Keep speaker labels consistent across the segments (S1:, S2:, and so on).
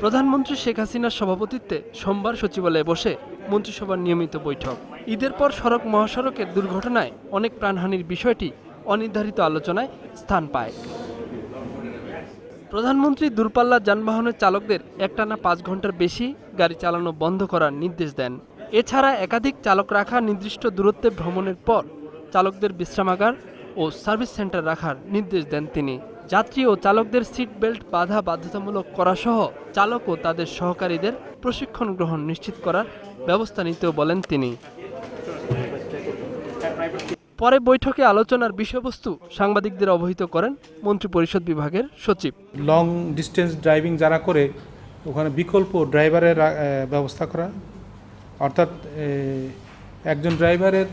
S1: প্রধানমন্ত্রী শেখ হাসিনার সভাপতিত্বে সোমবার সচিবালয়ে বসে মন্ত্রিসভার নিয়মিত বৈঠক। ঈদের পর সড়ক মহাসড়কের দুর্ঘটনায় অনেক প্রাণহানির বিষয়টি অনির্ধারিত আলোচনায় স্থান পায়। প্রধানমন্ত্রী দূরপাল্লার যানবাহনের চালকদের একটানা পাঁচ ঘণ্টার বেশি গাড়ি চালানো বন্ধ করার নির্দেশ দেন। এছাড়া একাধিক চালক রাখা নির্দিষ্ট দূরত্বে ভ্রমণের পর চালকদের বিশ্রামাগার ও সার্ভিস সেন্টার রাখার নির্দেশ দেন তিনি। যাত্রী ও চালকদের সিট বেল্ট বাধা বাধ্যতামূলক করা সহ চালক ও তাদের সহকারীদের প্রশিক্ষণ গ্রহণ নিশ্চিত করার ব্যবস্থা নিতেও বলেন তিনি। পরে বৈঠকে আলোচনার বিষয়বস্তু সাংবাদিকদের অবহিত করেন মন্ত্রিপরিষদ বিভাগের সচিব।
S2: লং ডিস্টেন্স ড্রাইভিং যারা করে, ওখানে বিকল্প ড্রাইভারের ব্যবস্থা করা। অর্থাৎ একজন ড্রাইভারের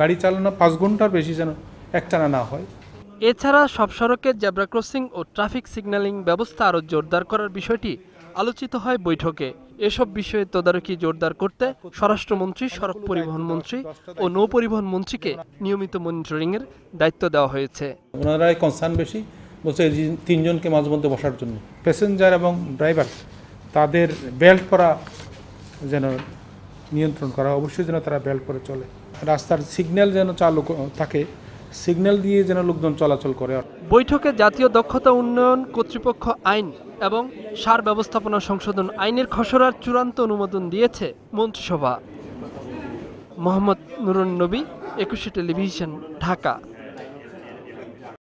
S2: গাড়ি চালানো পাঁচ ঘণ্টার বেশি যেন একটানা না হয়।
S1: এছাড়া সব সড়কে জেব্রা ক্রসিং ও ট্রাফিক সিগন্যালিং ব্যবস্থা আরও জোরদার করার বিষয়টি আলোচিত হয় বৈঠকে। এসব বিষয়ে তদারকি জোরদার করতে স্বরাষ্ট্রমন্ত্রী, সড়ক পরিবহন মন্ত্রী ও নৌপরিবহন মন্ত্রীকে নিয়মিত মনিটরিংয়ের দায়িত্ব দেওয়া হয়েছে।
S2: ওনারাই কনসার্ন বেশি, বলছে তিনজনকে মাঝে মধ্যে বসার জন্য। প্যাসেঞ্জার এবং ড্রাইভার তাদের বেল্ট করা যেন নিয়ন্ত্রণ করা, অবশ্যই যেন তারা বেল্ট করে চলে। রাস্তার সিগন্যাল যেন চালু থাকে সিগন্যাল দিয়ে যেন লোকজন চলাচল করে।
S1: বৈঠকে জাতীয় দক্ষতা উন্নয়ন, কর্তৃপক্ষ আইন এবং সার ব্যবস্থাপনা সংশোধন আইনের খসড়ার চূড়ান্ত অনুমোদন দিয়েছে মন্ত্রিসভা। মোহাম্মদ নুরুন নবী, একুশে টেলিভিশন, ঢাকা।